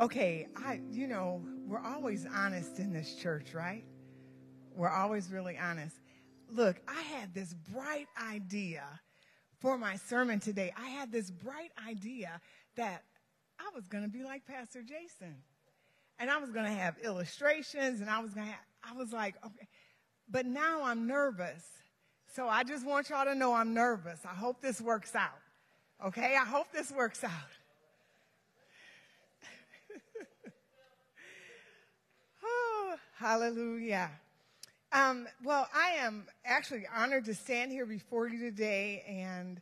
Okay, I, you know, we're always honest in this church, right? We're always really honest. Look, I had this bright idea for my sermon today. I had this bright idea that I was going to be like Pastor Jason. And I was going to have illustrations and I was going to have, I was like, okay. But now I'm nervous. So I just want y'all to know I'm nervous. I hope this works out. Okay? I hope this works out. oh, hallelujah. Um, well, I am actually honored to stand here before you today and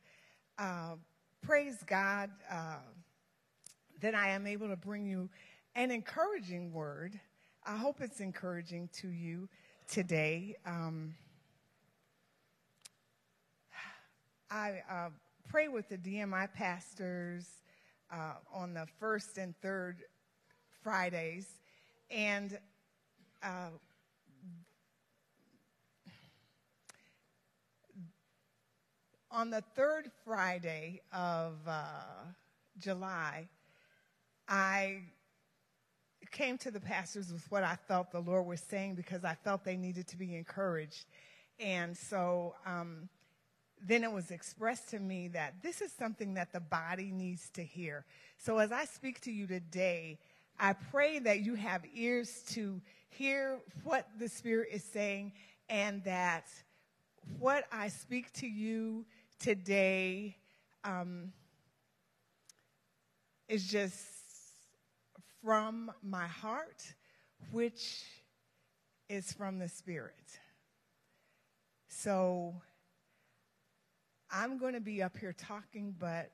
uh, praise God uh, that I am able to bring you an encouraging word. I hope it's encouraging to you today. Um, I uh, pray with the DMI pastors uh, on the first and third Fridays, and uh, on the third Friday of uh, July, I came to the pastors with what I felt the Lord was saying because I felt they needed to be encouraged. And so um, then it was expressed to me that this is something that the body needs to hear. So as I speak to you today, I pray that you have ears to hear what the Spirit is saying and that what I speak to you today um, is just from my heart, which is from the Spirit. So I'm going to be up here talking, but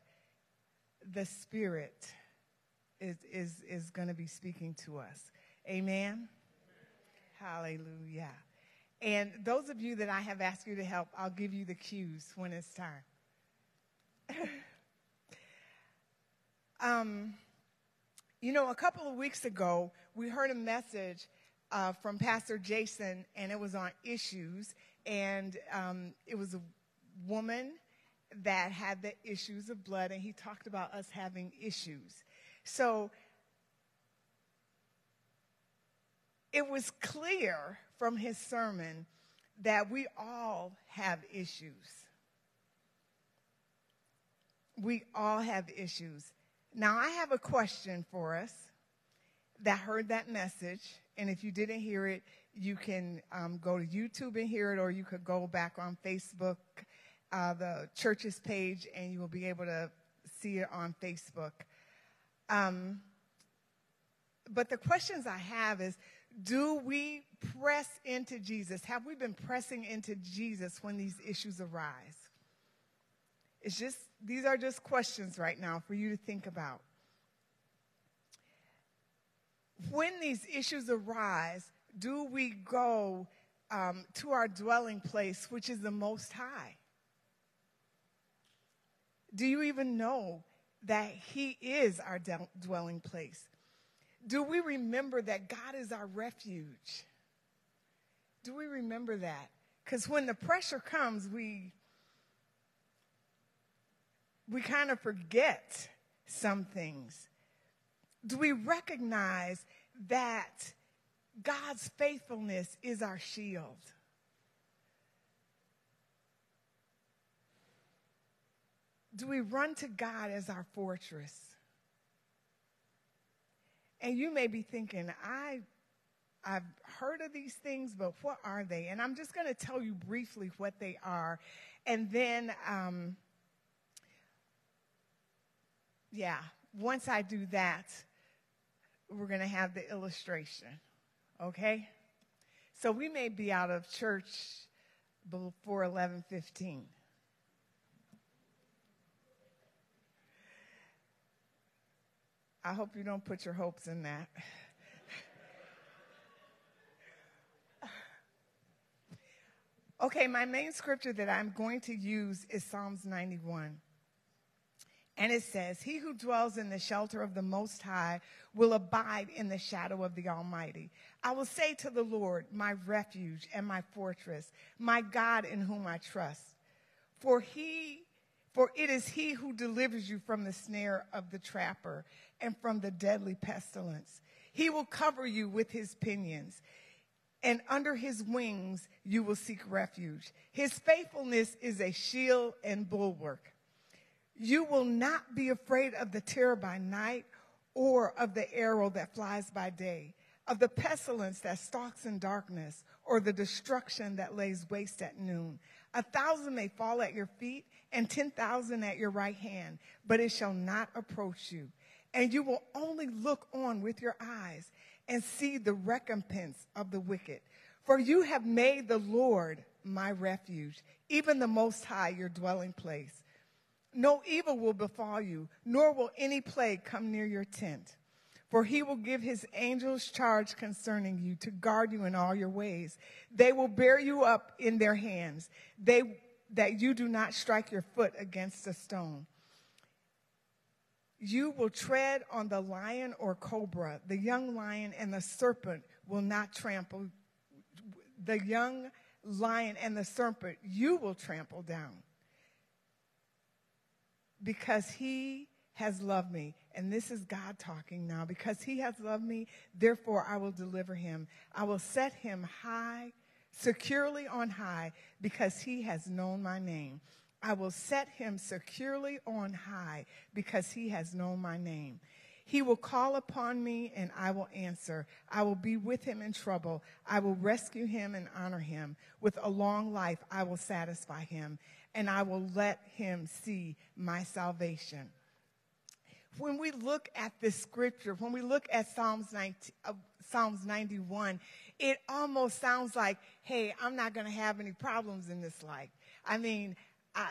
the Spirit is, is, is going to be speaking to us. Amen? Hallelujah. And those of you that I have asked you to help, I'll give you the cues when it's time. um, you know, a couple of weeks ago, we heard a message uh, from Pastor Jason, and it was on issues. And um, it was a woman that had the issues of blood, and he talked about us having issues. So it was clear from his sermon that we all have issues. We all have issues. Now, I have a question for us that heard that message. And if you didn't hear it, you can um, go to YouTube and hear it, or you could go back on Facebook uh, the church's page and you will be able to see it on Facebook. Um, but the questions I have is do we press into Jesus? Have we been pressing into Jesus when these issues arise? It's just, these are just questions right now for you to think about. When these issues arise, do we go um, to our dwelling place, which is the Most High? Do you even know that He is our dwelling place? Do we remember that God is our refuge? Do we remember that? Because when the pressure comes, we we kind of forget some things. Do we recognize that God's faithfulness is our shield? do we run to God as our fortress? And you may be thinking, I, I've heard of these things, but what are they? And I'm just going to tell you briefly what they are. And then, um, yeah, once I do that, we're going to have the illustration. Okay? So we may be out of church before 11:15. I hope you don't put your hopes in that. okay, my main scripture that I'm going to use is Psalms 91. And it says, He who dwells in the shelter of the Most High will abide in the shadow of the Almighty. I will say to the Lord, my refuge and my fortress, my God in whom I trust. For he, for it is he who delivers you from the snare of the trapper and from the deadly pestilence. He will cover you with his pinions, and under his wings you will seek refuge. His faithfulness is a shield and bulwark. You will not be afraid of the terror by night or of the arrow that flies by day, of the pestilence that stalks in darkness, or the destruction that lays waste at noon. A thousand may fall at your feet and 10,000 at your right hand, but it shall not approach you. And you will only look on with your eyes and see the recompense of the wicked. For you have made the Lord my refuge, even the Most High your dwelling place. No evil will befall you, nor will any plague come near your tent. For he will give his angels charge concerning you to guard you in all your ways. They will bear you up in their hands, they, that you do not strike your foot against a stone. You will tread on the lion or cobra, the young lion and the serpent will not trample. The young lion and the serpent you will trample down because he has loved me. And this is God talking now. Because he has loved me, therefore I will deliver him. I will set him high, securely on high, because he has known my name. I will set him securely on high, because he has known my name. He will call upon me and I will answer. I will be with him in trouble. I will rescue him and honor him. With a long life, I will satisfy him and I will let him see my salvation. When we look at this scripture, when we look at Psalms 90, uh, Psalms 91, it almost sounds like, hey, I'm not going to have any problems in this life. I mean, I,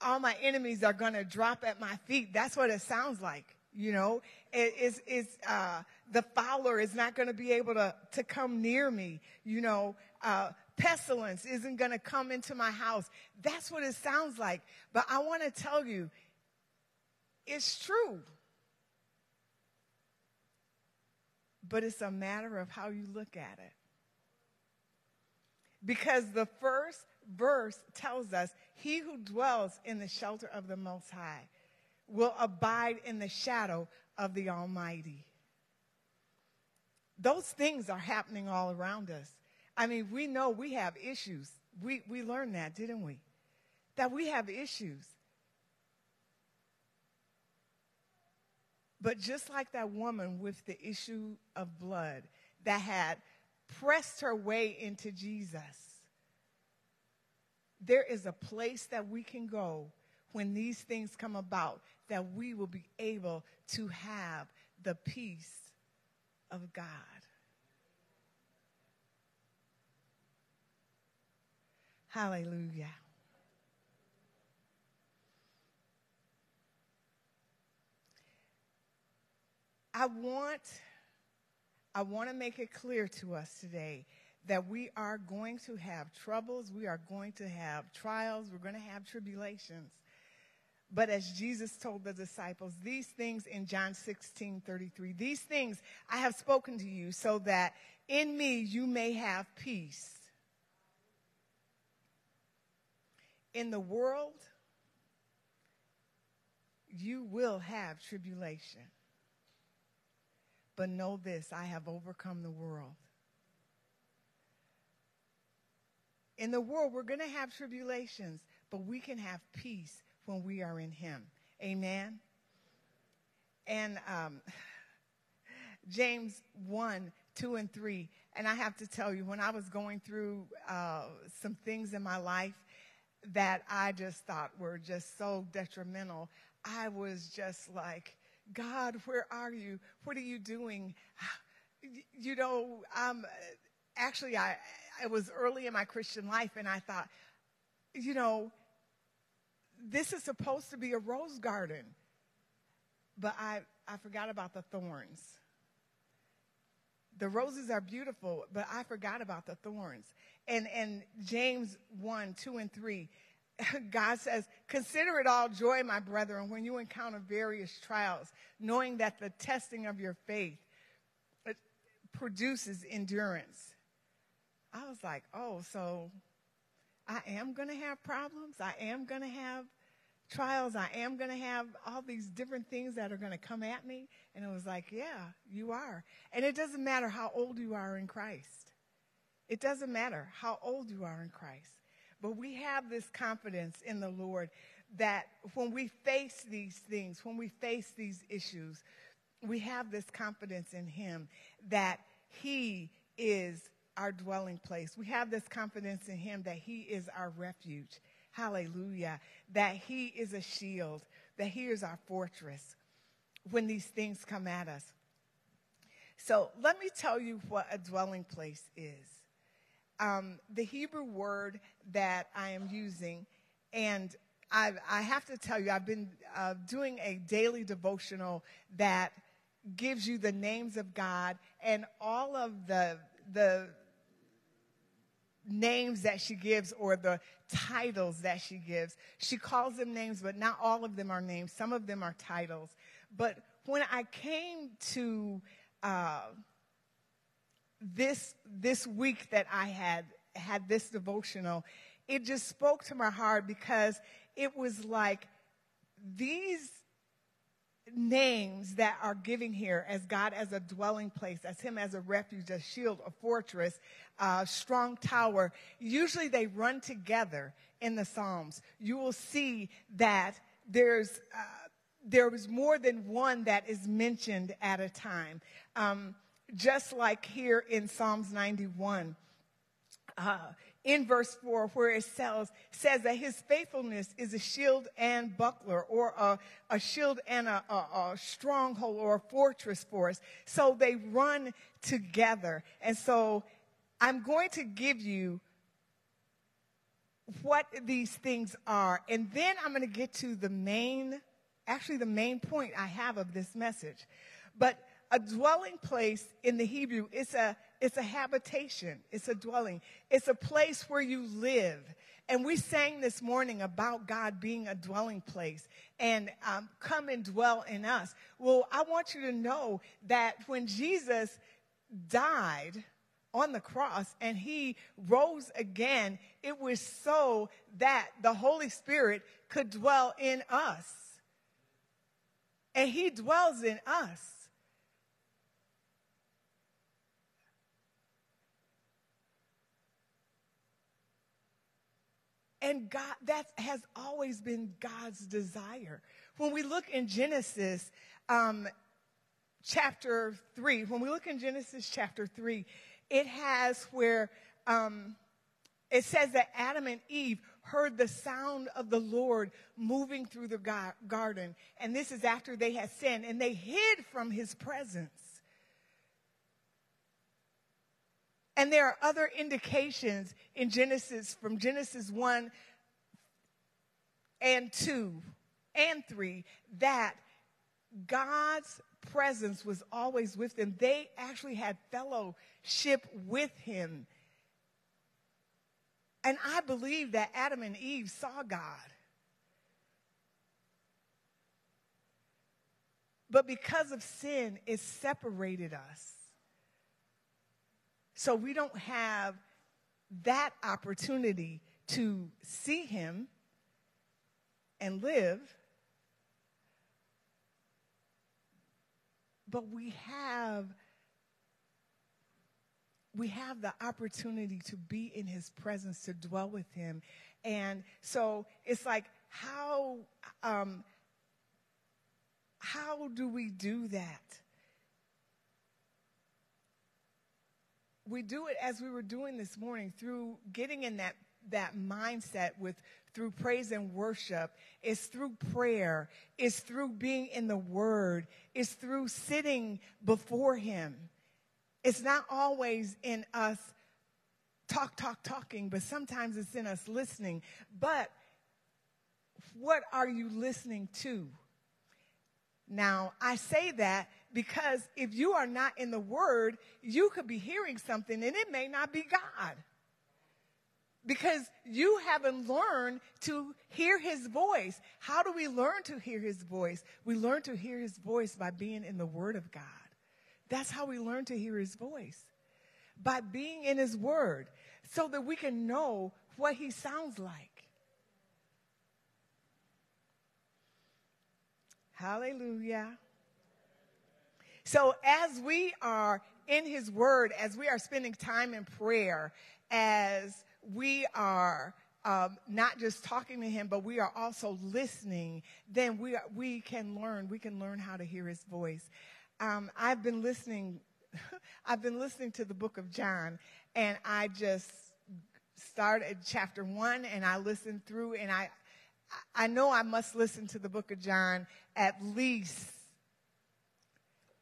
all my enemies are going to drop at my feet. That's what it sounds like. You know, it is, is, uh, the fowler is not going to be able to, to come near me. You know, uh, pestilence isn't going to come into my house. That's what it sounds like. But I want to tell you, it's true. But it's a matter of how you look at it. Because the first verse tells us, He who dwells in the shelter of the Most High will abide in the shadow of the Almighty. Those things are happening all around us. I mean, we know we have issues. We, we learned that, didn't we? That we have issues. But just like that woman with the issue of blood that had pressed her way into Jesus, there is a place that we can go when these things come about that we will be able to have the peace of God. Hallelujah. I want I want to make it clear to us today that we are going to have troubles, we are going to have trials, we're going to have tribulations. But as Jesus told the disciples, these things in John 16 33, these things I have spoken to you so that in me you may have peace. In the world, you will have tribulation. But know this I have overcome the world. In the world, we're going to have tribulations, but we can have peace when we are in Him. Amen. And um, James 1 2 and 3. And I have to tell you, when I was going through uh, some things in my life, that I just thought were just so detrimental. I was just like, God, where are you? What are you doing? You know, um, actually, I, it was early in my Christian life, and I thought, you know, this is supposed to be a rose garden. But I, I forgot about the thorns. The roses are beautiful, but I forgot about the thorns and, and James 1, 2, and 3, God says, Consider it all joy, my brethren, when you encounter various trials, knowing that the testing of your faith uh, produces endurance. I was like, oh, so I am going to have problems. I am going to have trials. I am going to have all these different things that are going to come at me. And it was like, yeah, you are. And it doesn't matter how old you are in Christ. It doesn't matter how old you are in Christ. But we have this confidence in the Lord that when we face these things, when we face these issues, we have this confidence in Him that He is our dwelling place. We have this confidence in Him that He is our refuge. Hallelujah. That He is a shield, that He is our fortress when these things come at us. So let me tell you what a dwelling place is. Um, the Hebrew word that I am using, and I, I have to tell you, I've been uh, doing a daily devotional that gives you the names of God and all of the the names that she gives or the titles that she gives. She calls them names, but not all of them are names. Some of them are titles. But when I came to uh, this this week that I had had this devotional, it just spoke to my heart because it was like these names that are giving here as God as a dwelling place, as Him as a refuge, a shield, a fortress, a strong tower. Usually they run together in the Psalms. You will see that there's uh, there was more than one that is mentioned at a time. Um, just like here in Psalms 91. Uh, in verse 4 where it says, says that his faithfulness is a shield and buckler or a, a shield and a, a, a, stronghold or a fortress for us. So they run together. And so I'm going to give you what these things are. And then I'm going to get to the main, actually the main point I have of this message. But a dwelling place in the Hebrew, it's a, it's a habitation. It's a dwelling. It's a place where you live. And we sang this morning about God being a dwelling place and um, come and dwell in us. Well, I want you to know that when Jesus died on the cross and he rose again, it was so that the Holy Spirit could dwell in us. And he dwells in us. And God, that has always been God's desire. When we look in Genesis um, chapter 3, when we look in Genesis chapter 3, it has where um, it says that Adam and Eve heard the sound of the Lord moving through the garden. And this is after they had sinned, and they hid from his presence. And there are other indications in Genesis, from Genesis 1 and 2 and 3, that God's presence was always with them. They actually had fellowship with him. And I believe that Adam and Eve saw God. But because of sin, it separated us. So we don't have that opportunity to see him and live. But we have we have the opportunity to be in his presence to dwell with him and so it's like how um, how do we do that we do it as we were doing this morning through getting in that that mindset with through praise and worship. It's through prayer. It's through being in the word. It's through sitting before him. It's not always in us talk talk talking but sometimes it's in us listening. But what are you listening to? Now i say that because if you are not in the Word, you could be hearing something and it may not be God. Because you haven't learned to hear His voice. How do we learn to hear His voice? We learn to hear His voice by being in the Word of God. That's how we learn to hear His voice. By being in His Word so that we can know what He sounds like. Hallelujah. So, as we are in His Word, as we are spending time in prayer, as we are um, not just talking to Him, but we are also listening, then we, are, we can learn. We can learn how to hear His voice. Um, I've been listening. I've been listening to the book of John, and I just started chapter one, and I listened through, and I, I know I must listen to the book of John at least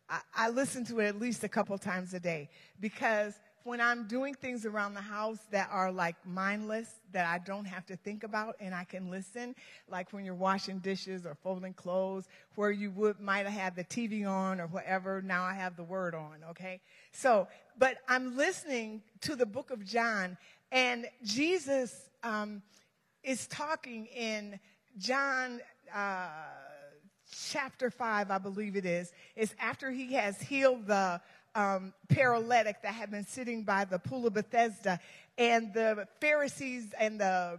I, I listen to it at least a couple times a day because when I'm doing things around the house that are like mindless, that I don't have to think about and I can listen, like when you're washing dishes or folding clothes, where you would might have had the TV on or whatever, now I have the word on, okay? So, but I'm listening to the book of John, and Jesus um, is talking in John. Uh, chapter 5, I believe it is, is after he has healed the um, paralytic that had been sitting by the pool of Bethesda, and the Pharisees and the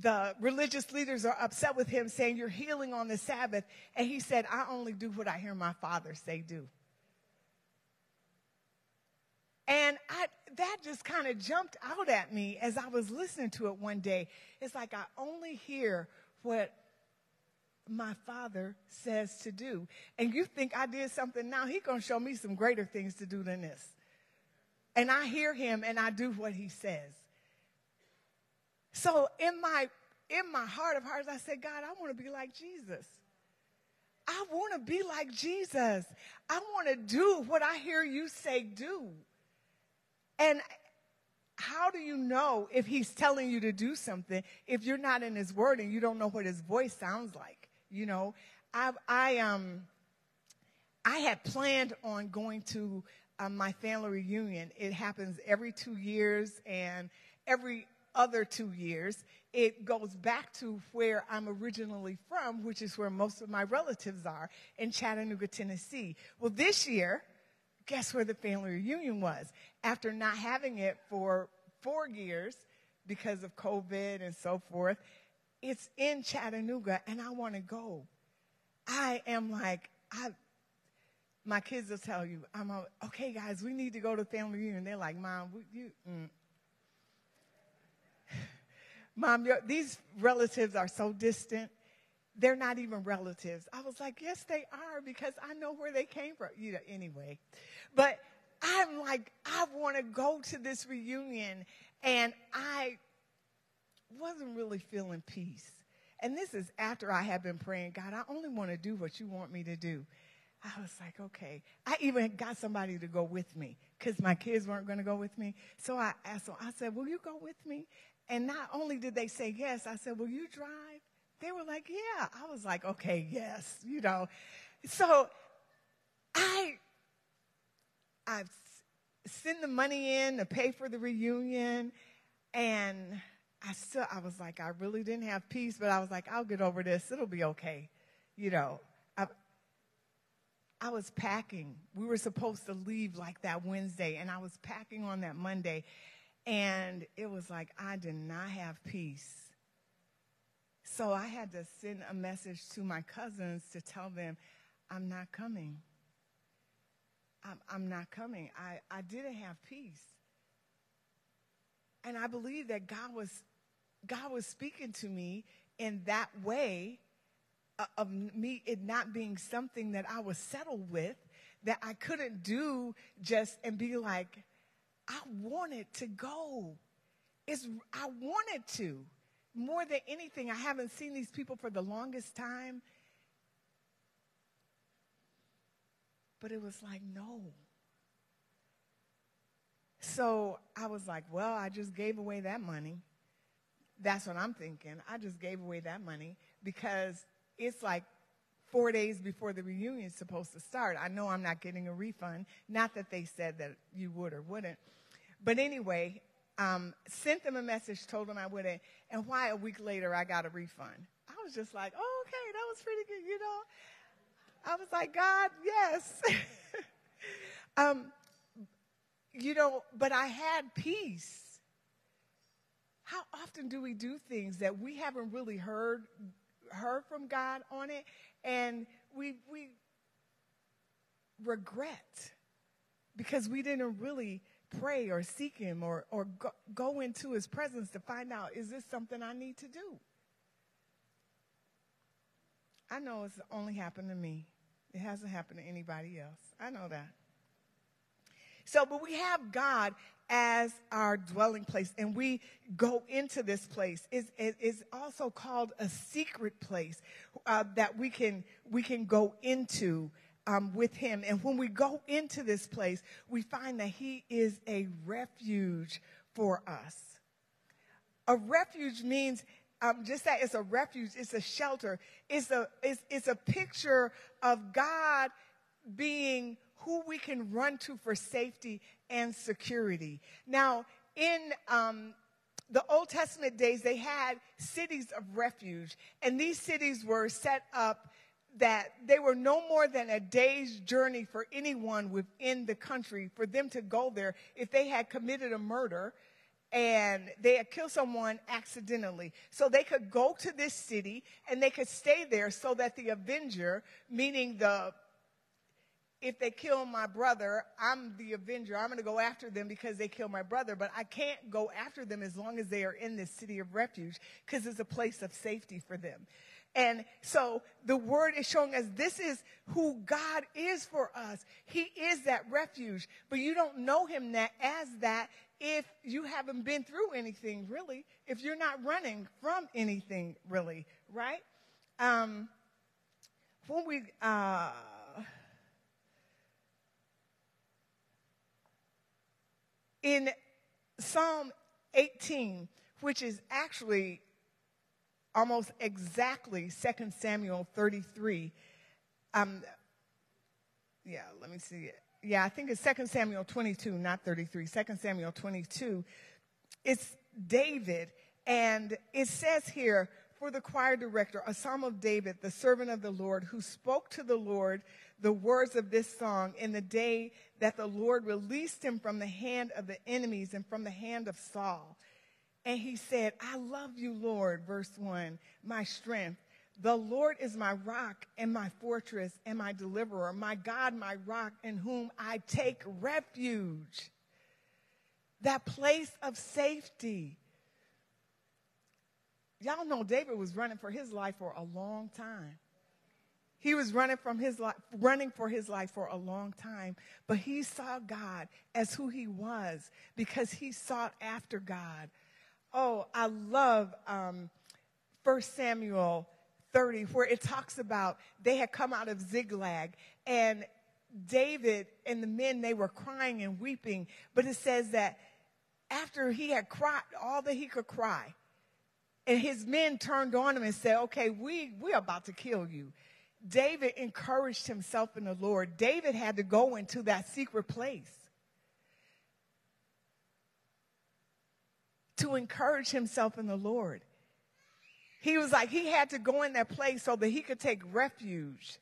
the religious leaders are upset with him, saying, You're healing on the Sabbath. And he said, I only do what I hear my father say do. And I, that just kind of jumped out at me as I was listening to it one day. It's like I only hear what my father says to do. And you think I did something now, he's going to show me some greater things to do than this. And I hear him and I do what he says. So in my in my heart of hearts, I said, God, I want to be like Jesus. I want to be like Jesus. I want to do what I hear you say do. And how do you know if he's telling you to do something if you're not in his word and you don't know what his voice sounds like? You know, I, I, um, I had planned on going to um, my family reunion. It happens every two years and every other two years. It goes back to where I'm originally from, which is where most of my relatives are in Chattanooga, Tennessee. Well, this year, guess where the family reunion was? After not having it for four years because of COVID and so forth, it's in Chattanooga and I want to go. I am like, I, my kids will tell you, I'm a, okay, guys, we need to go to family reunion. They're like, Mom, you, mm. Mom, these relatives are so distant. They're not even relatives. I was like, yes, they are because I know where they came from. You know, anyway, but I'm like, I want to go to this reunion, and I wasn't really feeling peace. And this is after I had been praying, God, I only want to do what you want me to do. I was like, okay. I even got somebody to go with me because my kids weren't going to go with me. So I asked them, I said, will you go with me? And not only did they say yes, I said, will you drive? They were like, yeah. I was like, okay, yes, you know. So I, I sent the money in to pay for the reunion and I still, I was like, I really didn't have peace, but I was like, I'll get over this. It'll be okay. You know, I, I was packing. We were supposed to leave like that Wednesday, and I was packing on that Monday, and it was like I did not have peace. So I had to send a message to my cousins to tell them, I'm not coming. I'm, I'm not coming. I, I didn't have peace. And I believe that God was God was speaking to me in that way uh, of me it not being something that I was settled with, that I couldn't do just and be like, I wanted to go. It's, I wanted to. More than anything, I haven't seen these people for the longest time. But it was like, no. So I was like, well, I just gave away that money. That's what I'm thinking. I just gave away that money because it's like four days before the reunion is supposed to start. I know I'm not getting a refund. Not that they said that you would or wouldn't. But anyway, um, sent them a message, told them I wouldn't. And why a week later I got a refund? I was just like, oh, okay, that was pretty good, you know? I was like, God, yes. um, you know, but I had peace how often do we do things that we haven't really heard heard from God on it and we, we regret because we didn't really pray or seek him or, or go, go into his presence to find out is this something I need to do? I know it's only happened to me. It hasn't happened to anybody else. I know that. So, but we have God as our dwelling place, and we go into this place. It's, it's also called a secret place uh, that we can we can go into um, with Him. And when we go into this place, we find that He is a refuge for us. A refuge means um, just that it's a refuge, it's a shelter, it's a, it's, it's a picture of God being who we can run to for safety and security. Now, in um, the Old Testament days, they had cities of refuge, and these cities were set up that they were no more than a day's journey for anyone within the country for them to go there if they had committed a murder and they had killed someone accidentally. So they could go to this city and they could stay there so that the avenger, meaning the if they kill my brother, I'm the avenger. I'm going to go after them because they killed my brother, but I can't go after them as long as they are in this city of refuge because it's a place of safety for them. And so the word is showing us this is who God is for us. He is that refuge, but you don't know him that as that if you haven't been through anything really, if you're not running from anything really, right? Um, when we, uh, in Psalm 18, which is actually almost exactly 2 Samuel 33. Um, yeah, let me see. Yeah, I think it's 2 Samuel 22, not 33. 2 Samuel 22. It's David, and it says here for the choir director, a psalm of David, the servant of the Lord, who spoke to the Lord the words of this song in the day that the Lord released him from the hand of the enemies and from the hand of Saul. And he said, I love you, Lord, verse 1, my strength. The Lord is my rock and my fortress and my deliverer, my God, my rock, in whom I take refuge. That place of safety. Y'all know David was running for his life for a long time. He was running from his life, running for his life for a long time, but he saw God as who he was because he sought after God. Oh, I love um, 1 Samuel 30, where it talks about they had come out of Ziklag and David and the men, they were crying and weeping. But it says that after he had cried all that he could cry, and his men turned on him and said, Okay, we, we're about to kill you. David encouraged himself in the Lord. David had to go into that secret place to encourage himself in the Lord. He was like, he had to go in that place so that he could take refuge.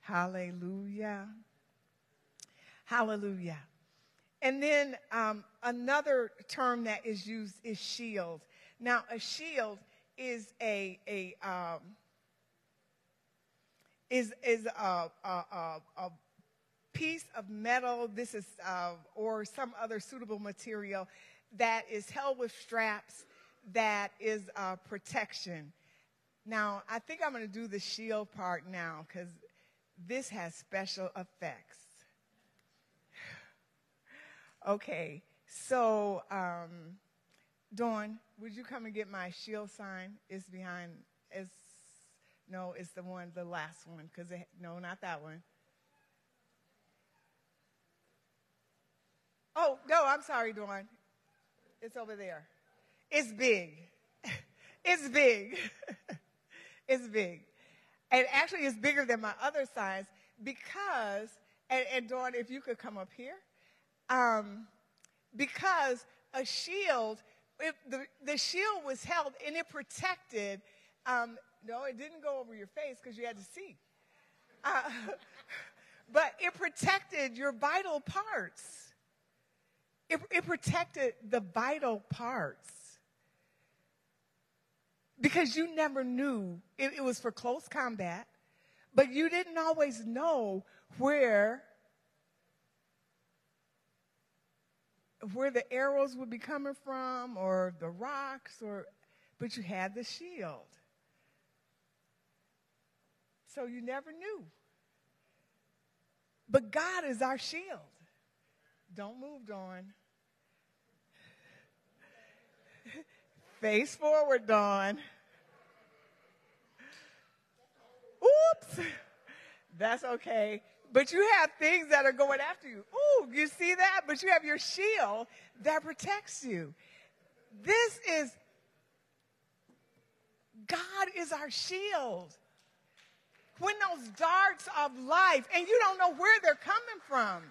Hallelujah. Hallelujah. And then um, another term that is used is shield. Now, a shield is a, a um, is, is a, a, a, a piece of metal, this is, uh, or some other suitable material that is held with straps that is uh, protection. Now, I think I'm going to do the shield part now because this has special effects. okay, so um, Dawn, would you come and get my shield sign? It's behind, it's no, it's the one, the last one, because no, not that one. Oh, no, I'm sorry, Dawn. It's over there. It's big. it's big. it's big. And actually, it's bigger than my other signs because, and, and Dawn, if you could come up here, um, because a shield, the, the shield was held and it protected um, no, it didn't go over your face because you had to see. Uh, but it protected your vital parts. It, it protected the vital parts. Because you never knew it, it was for close combat, but you didn't always know where where the arrows would be coming from or the rocks or but you had the shield so you never knew but god is our shield don't move dawn face forward dawn oops that's okay but you have things that are going after you. Ooh, you see that? But you have your shield that protects you. This is, God is our shield. When those darts of life, and you don't know where they're coming from.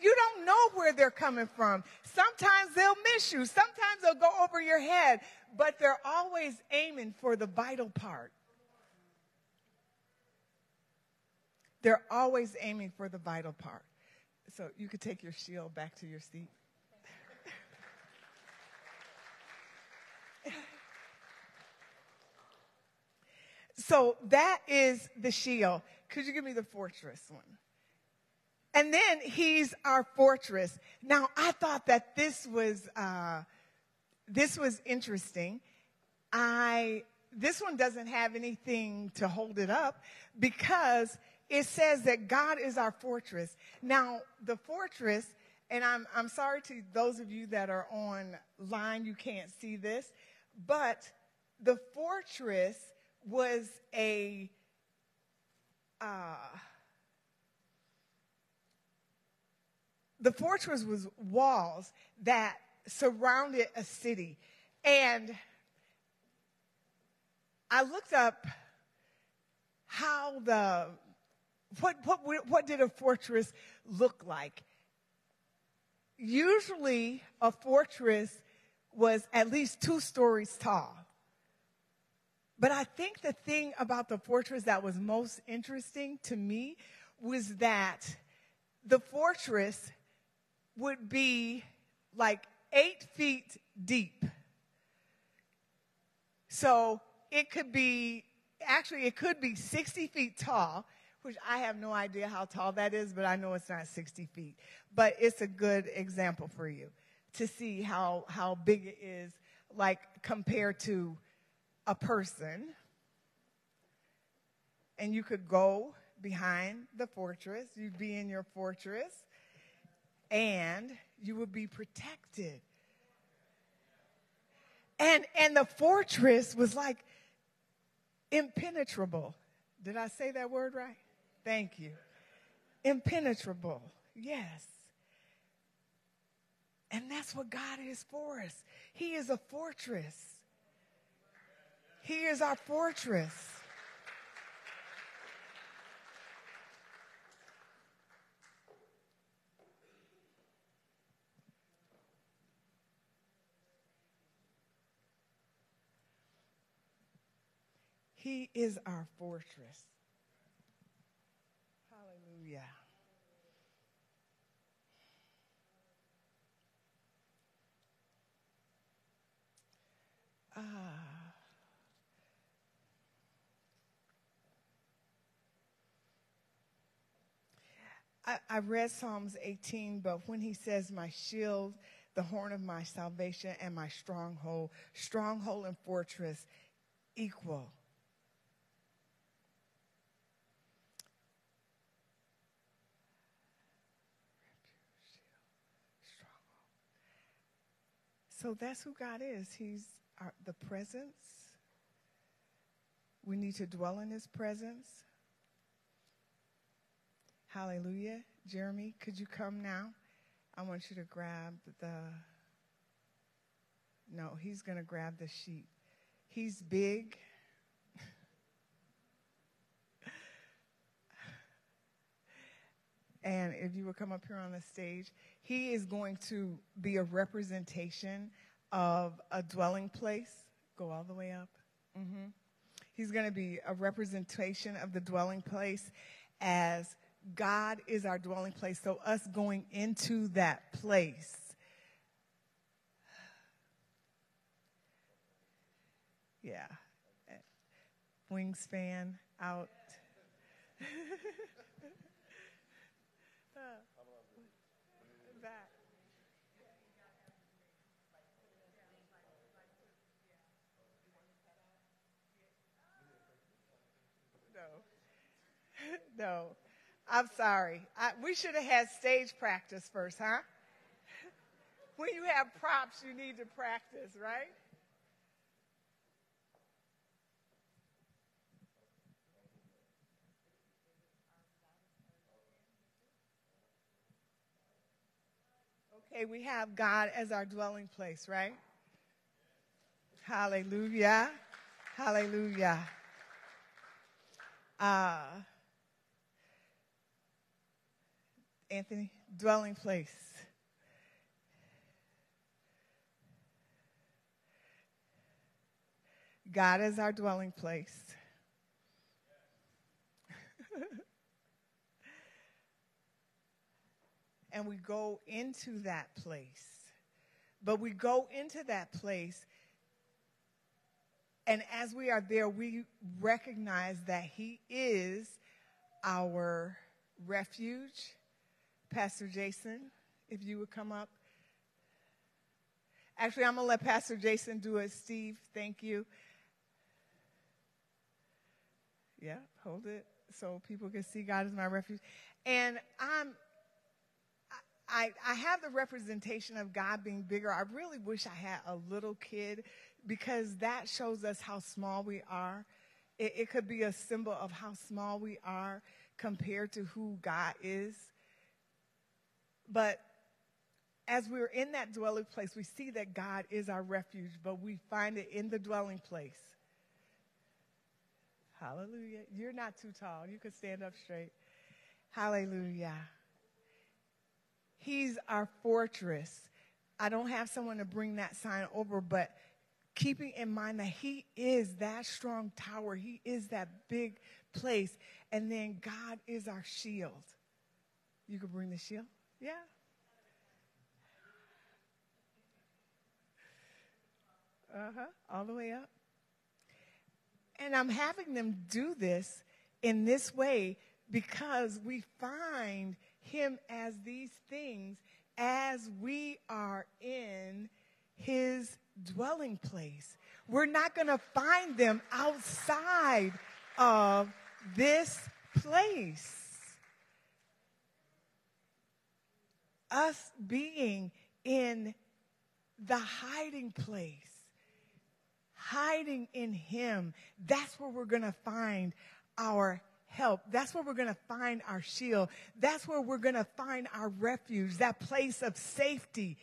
You don't know where they're coming from. Sometimes they'll miss you. Sometimes they'll go over your head, but they're always aiming for the vital part. They're always aiming for the vital part. So you could take your shield back to your seat. So that is the shield. Could you give me the fortress one? And then he's our fortress. Now I thought that this was uh, this was interesting. I this one doesn't have anything to hold it up because it says that God is our fortress. Now, the fortress, and I'm, I'm sorry to those of you that are online, you can't see this, but the fortress was a, uh, the fortress was walls that surrounded a city. And I looked up how the what, what, what did a fortress look like? Usually, a fortress was at least two stories tall. But I think the thing about the fortress that was most interesting to me was that the fortress would be like eight feet deep. So it could be, actually, it could be 60 feet tall which I have no idea how tall that is, but I know it's not 60 feet. But it's a good example for you to see how, how big it is, like compared to a person. And you could go behind the fortress, you'd be in your fortress, and you would be protected. And, and the fortress was like impenetrable. Did I say that word right? Thank you. Impenetrable. Yes. And that's what God is for us. He is a fortress. He is our fortress. He is our fortress. Hallelujah. Ah. I, I read Psalms 18, but when he says, My shield, the horn of my salvation, and my stronghold, stronghold and fortress equal. So that's who God is. He's our, the presence. We need to dwell in his presence. Hallelujah. Jeremy, could you come now? I want you to grab the. No, he's going to grab the sheet. He's big. and if you would come up here on the stage, he is going to be a representation of a dwelling place. Go all the way up. Mm-hmm. He's going to be a representation of the dwelling place as God is our dwelling place. So, us going into that place. Yeah. Wingspan out. Back. No. no. I'm sorry. I, we should have had stage practice first, huh? when you have props, you need to practice, right? Okay, we have God as our dwelling place, right? Hallelujah. Hallelujah. Uh, Anthony, dwelling place. God is our dwelling place. and we go into that place. But we go into that place, and as we are there, we recognize that He is our refuge. Pastor Jason, if you would come up. Actually, I'm going to let Pastor Jason do it. Steve, thank you. Yeah, hold it so people can see God is my refuge. And I'm I, I have the representation of God being bigger. I really wish I had a little kid because that shows us how small we are. It, it could be a symbol of how small we are compared to who God is. But as we're in that dwelling place, we see that God is our refuge, but we find it in the dwelling place. Hallelujah. You're not too tall. You can stand up straight. Hallelujah. He's our fortress. I don't have someone to bring that sign over, but keeping in mind that He is that strong tower, He is that big place, and then God is our shield. You can bring the shield? Yeah. Uh huh. All the way up. And I'm having them do this in this way because we find him as these things as we are in his dwelling place. We're not going to find them outside of this place. Us being in the hiding place, hiding in him, that's where we're going to find our help. That's where we're going to find our shield. That's where we're going to find our refuge, that place of safety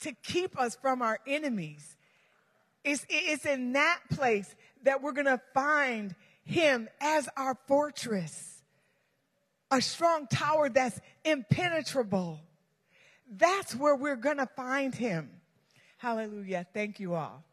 to keep us from our enemies. It's, it's in that place that we're going to find him as our fortress, a strong tower that's impenetrable. That's where we're going to find him. Hallelujah. Thank you all.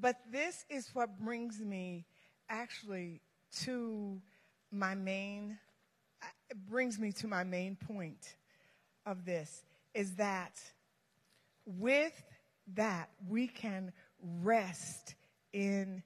But this is what brings me actually to my main, it brings me to my main point of this is that with that we can rest in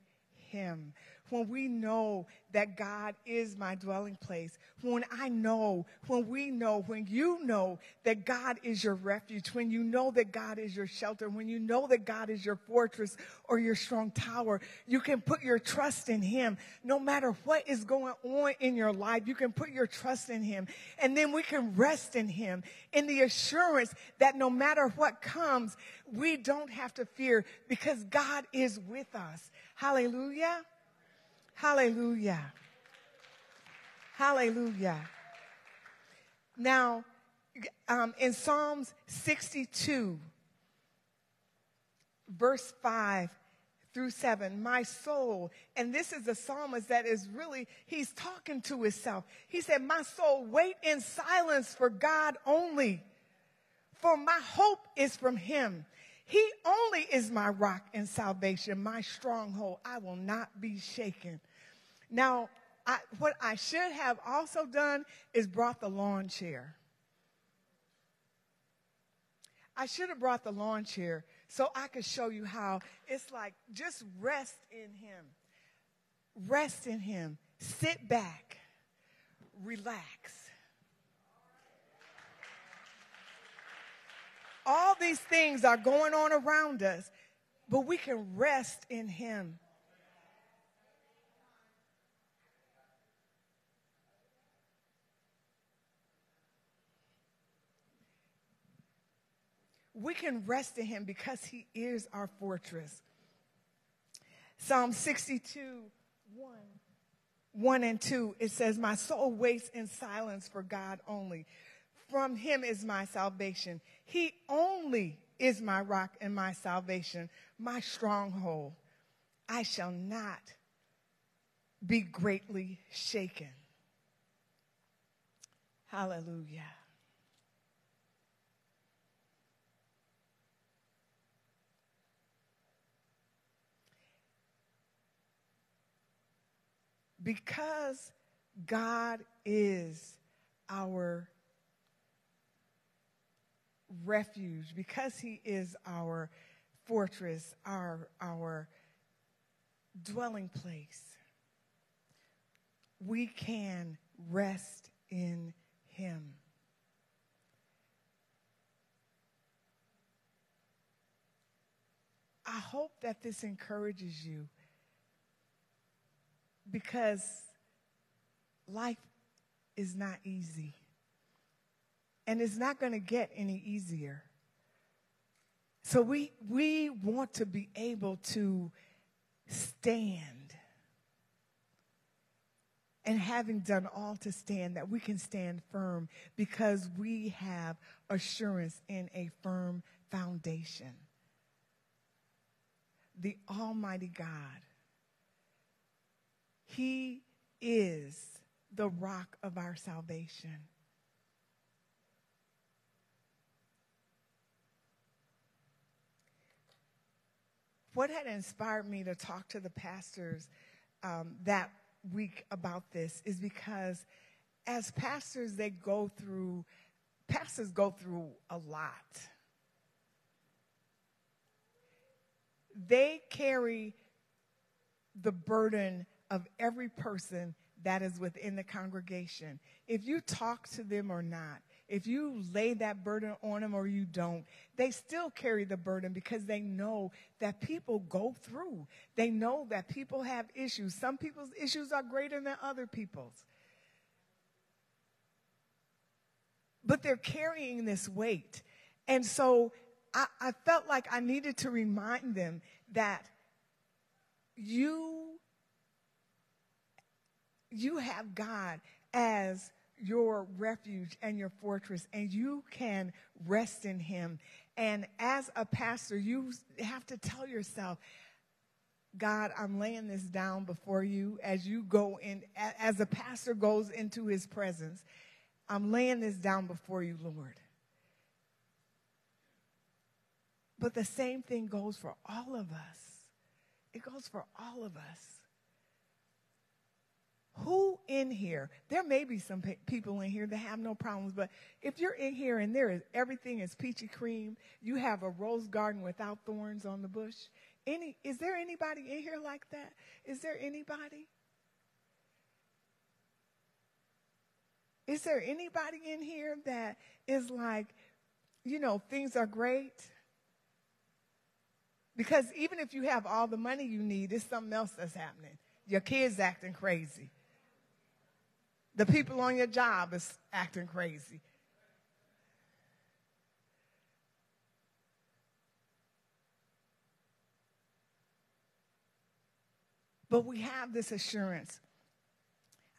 Him when we know that God is my dwelling place, when I know, when we know, when you know that God is your refuge, when you know that God is your shelter, when you know that God is your fortress or your strong tower, you can put your trust in Him. No matter what is going on in your life, you can put your trust in Him. And then we can rest in Him in the assurance that no matter what comes, we don't have to fear because God is with us. Hallelujah. Hallelujah. Hallelujah. Now, um, in Psalms 62, verse 5 through 7, my soul, and this is the psalmist that is really, he's talking to himself. He said, My soul, wait in silence for God only, for my hope is from him. He only is my rock and salvation, my stronghold. I will not be shaken. Now, I, what I should have also done is brought the lawn chair. I should have brought the lawn chair so I could show you how it's like just rest in Him. Rest in Him. Sit back. Relax. All these things are going on around us, but we can rest in Him. we can rest in him because he is our fortress. Psalm 62, 1, 1 and 2, it says, My soul waits in silence for God only. From him is my salvation. He only is my rock and my salvation, my stronghold. I shall not be greatly shaken. Hallelujah. because God is our refuge, because He is our fortress, our, our dwelling place, we can rest in Him. I hope that this encourages you because life is not easy. And it's not going to get any easier. So we, we want to be able to stand. And having done all to stand, that we can stand firm because we have assurance in a firm foundation. The Almighty God he is the rock of our salvation. What had inspired me to talk to the pastors um, that week about this is because as pastors, they go through, pastors go through a lot. They carry the burden of every person that is within the congregation. If you talk to them or not, if you lay that burden on them or you don't, they still carry the burden because they know that people go through. They know that people have issues. Some people's issues are greater than other people's. But they're carrying this weight. And so I, I felt like I needed to remind them that you you have God as your refuge and your fortress, and you can rest in Him. And as a pastor, you have to tell yourself, God, I'm laying this down before you as you go in, as a pastor goes into his presence. I'm laying this down before you, Lord. But the same thing goes for all of us. It goes for all of us. Who in here? There may be some pe- people in here that have no problems, but if you're in here and there is everything is peachy cream, you have a rose garden without thorns on the bush. Any is there anybody in here like that? Is there anybody? Is there anybody in here that is like, you know, things are great? Because even if you have all the money you need, it's something else that's happening. Your kids acting crazy. The people on your job is acting crazy. But we have this assurance.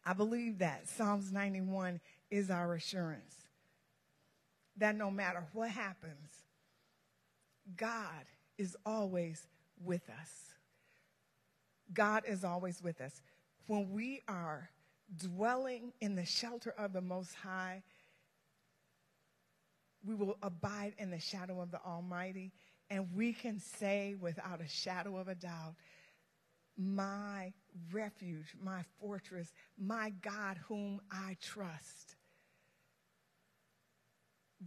I believe that Psalms 91 is our assurance that no matter what happens, God is always with us. God is always with us. When we are dwelling in the shelter of the Most High, we will abide in the shadow of the Almighty. And we can say without a shadow of a doubt, my refuge, my fortress, my God whom I trust.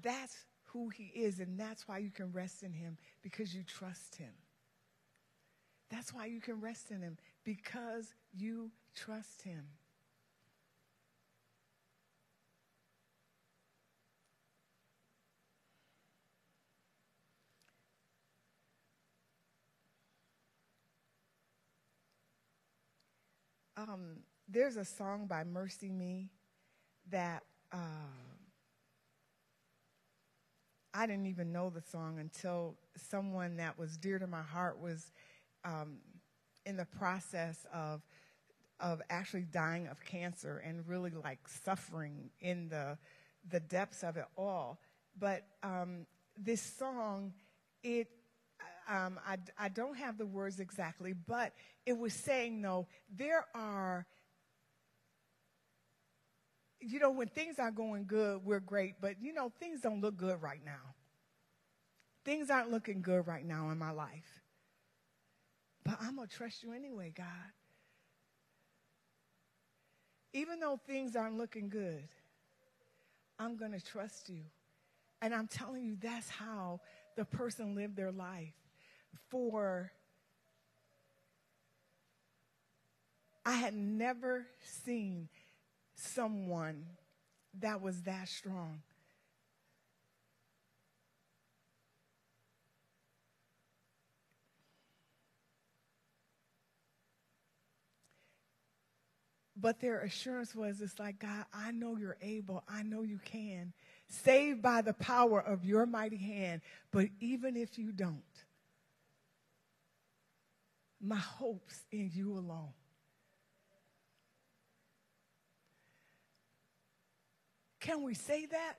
That's who he is, and that's why you can rest in him because you trust him. That's why you can rest in him because you trust him. Um, there's a song by MercyMe that uh, I didn't even know the song until someone that was dear to my heart was um, in the process of of actually dying of cancer and really like suffering in the the depths of it all. But um, this song, it um, I, I don't have the words exactly, but it was saying, no, there are, you know, when things are going good, we're great, but you know, things don't look good right now. Things aren't looking good right now in my life. But I'm going to trust you anyway, God. Even though things aren't looking good, I'm going to trust you. And I'm telling you, that's how the person lived their life. For I had never seen someone that was that strong. But their assurance was it's like, God, I know you're able. I know you can. Saved by the power of your mighty hand. But even if you don't, my hope's in you alone. Can we say that?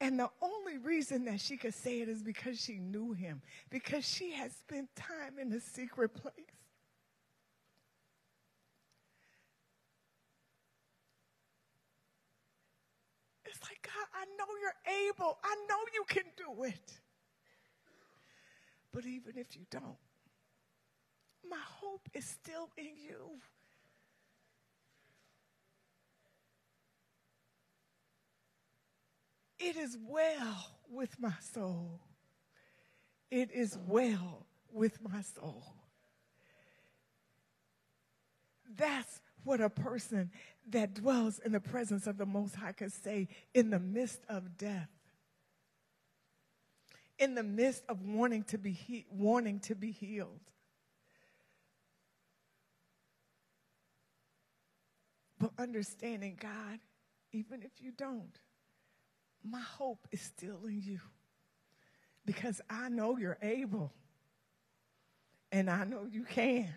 And the only reason that she could say it is because she knew him, because she had spent time in the secret place. It's like, God, I know you're able. I know you can do it. But even if you don't, my hope is still in you. It is well with my soul. It is well with my soul. That's what a person that dwells in the presence of the Most High could say in the midst of death, in the midst of wanting to be he- wanting to be healed. But understanding God, even if you don't, my hope is still in you because I know you're able and I know you can.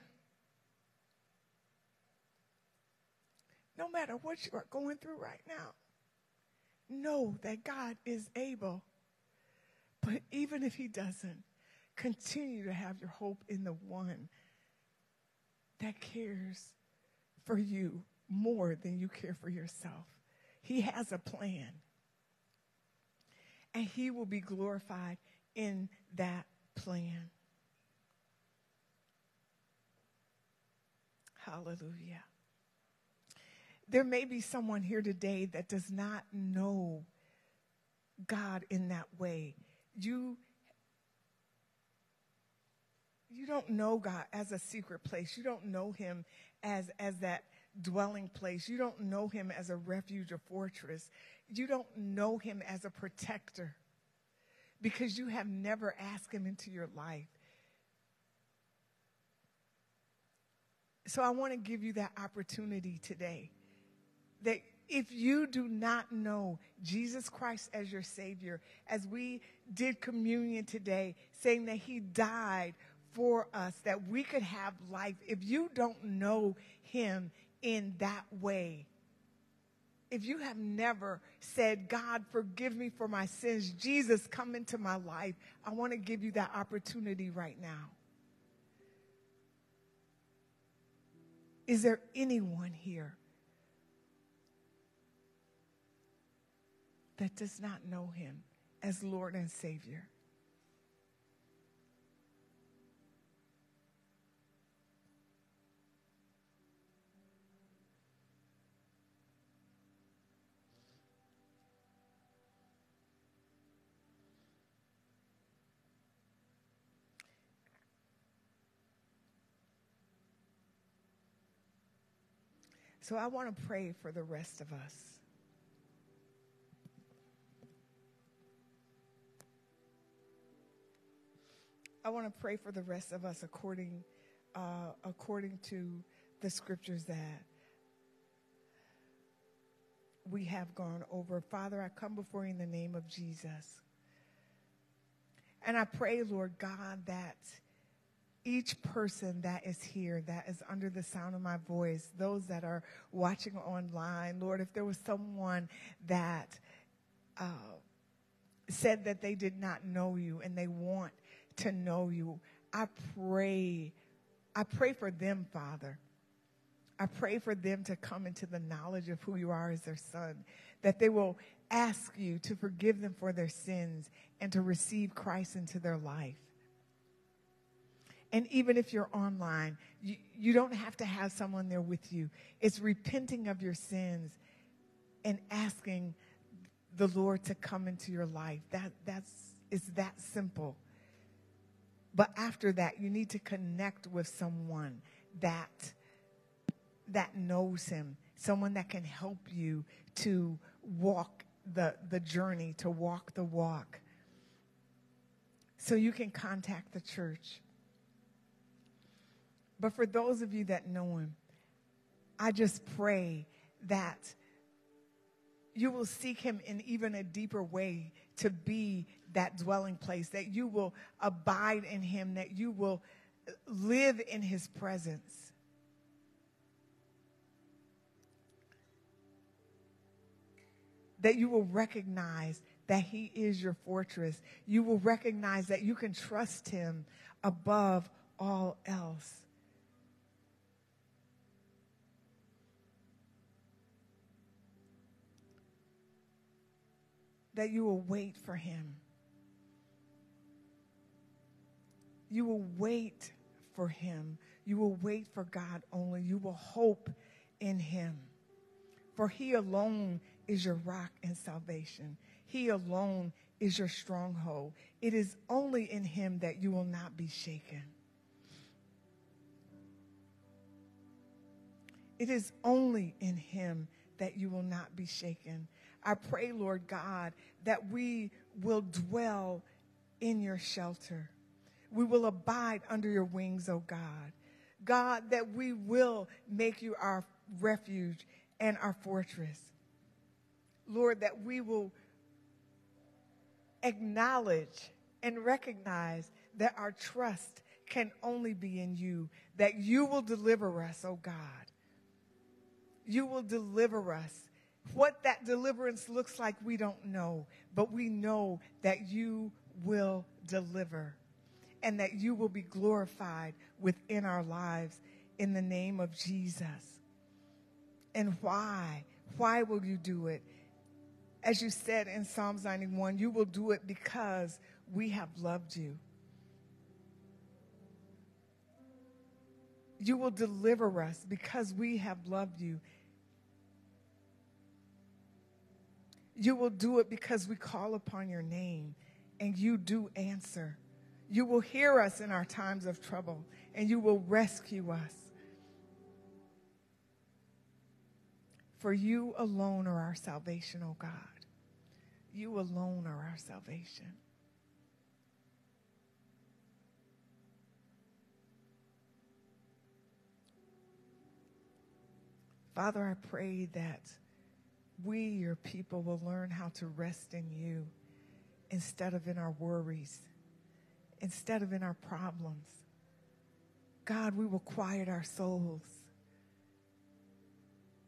no matter what you are going through right now, know that God is able. But even if He doesn't, continue to have your hope in the one that cares for you more than you care for yourself. He has a plan. And He will be glorified in that plan. Hallelujah there may be someone here today that does not know God in that way. You you don't know God as a secret place. You don't know him as as that dwelling place. You don't know him as a refuge or fortress. You don't know him as a protector because you have never asked him into your life. So I want to give you that opportunity today that if you do not know Jesus Christ as your Savior, as we did communion today, saying that He died for us, that we could have life, if you don't know Him in that way, if you have never said, God, forgive me for my sins, Jesus, come into my life, I want to give you that opportunity right now. Is there anyone here? that does not know him as Lord and Savior. So I want to pray for the rest of us. I want to pray for the rest of us according, uh, according to the scriptures that we have gone over. Father, I come before you in the name of Jesus. And I pray, Lord God, that each person that is here, that is under the sound of my voice, those that are watching online, Lord, if there was someone that uh, said that they did not know you and they want to know you, I pray, I pray for them, Father. I pray for them to come into the knowledge of who you are as their son, that they will ask you to forgive them for their sins and to receive Christ into their life. And even if you're online, you, you don't have to have someone there with you. It's repenting of your sins and asking the Lord to come into your life. That, that's, it's that simple. But after that, you need to connect with someone that that knows him, someone that can help you to walk the, the journey, to walk the walk. So you can contact the church. But for those of you that know him, I just pray that you will seek him in even a deeper way to be that dwelling place, that you will abide in him, that you will live in his presence. that you will recognize that He is your fortress. You will recognize that you can trust Him above all else. That you will wait for Him. You will wait for Him. You will wait for God only. You will hope in Him. For He alone is your rock and salvation. He alone is your stronghold. It is only in him that you will not be shaken. It is only in him that you will not be shaken. I pray, Lord God, that we will dwell in your shelter. We will abide under your wings, O oh God. God, that we will make you our refuge and our fortress. Lord, that we will acknowledge and recognize that our trust can only be in you, that you will deliver us, oh God. You will deliver us. What that deliverance looks like, we don't know, but we know that you will deliver and that you will be glorified within our lives in the name of Jesus. And why? Why will you do it? as you said in Psalms 91, you will do it because we have loved you. You will deliver us because we have loved you. You will do it because we call upon your name and you do answer. You will hear us in our times of trouble and you will rescue us. For you alone are our salvation, O God. You alone are our salvation. Father, I pray that we, your people, will learn how to rest in you instead of in our worries, instead of in our problems. God, we will quiet our souls.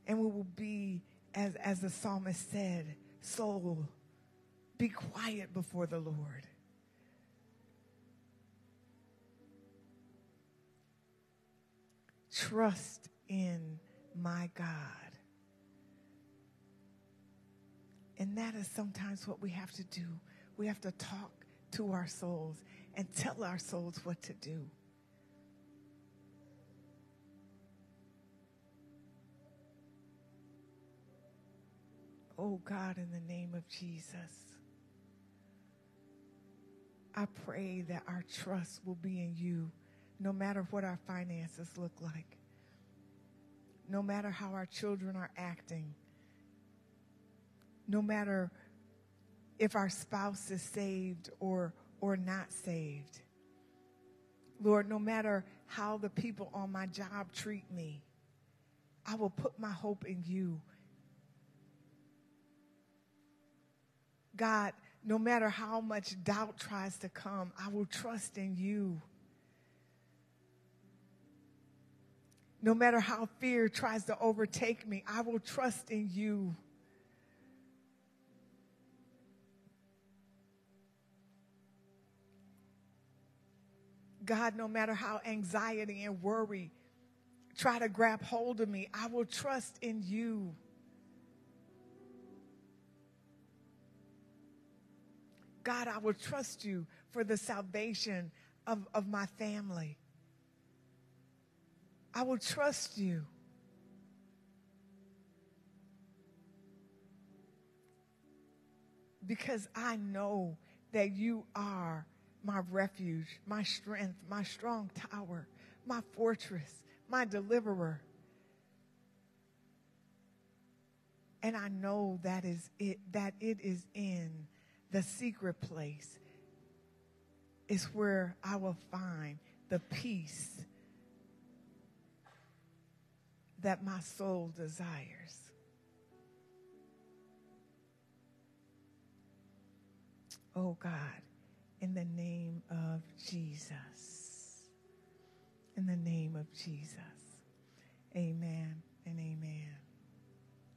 And we will be, as, as the psalmist said, soul, be quiet before the Lord. Trust in my God. And that is sometimes what we have to do. We have to talk to our souls and tell our souls what to do. Oh God, in the name of Jesus. I pray that our trust will be in you no matter what our finances look like, no matter how our children are acting, no matter if our spouse is saved or, or not saved. Lord, no matter how the people on my job treat me, I will put my hope in you. God, no matter how much doubt tries to come, I will trust in you. No matter how fear tries to overtake me, I will trust in you. God, no matter how anxiety and worry try to grab hold of me, I will trust in you. God, I will trust you for the salvation of, of my family. I will trust you. Because I know that you are my refuge, my strength, my strong tower, my fortress, my deliverer. And I know that is it that it is in the secret place is where I will find the peace that my soul desires. Oh God, in the name of Jesus. In the name of Jesus. Amen and amen.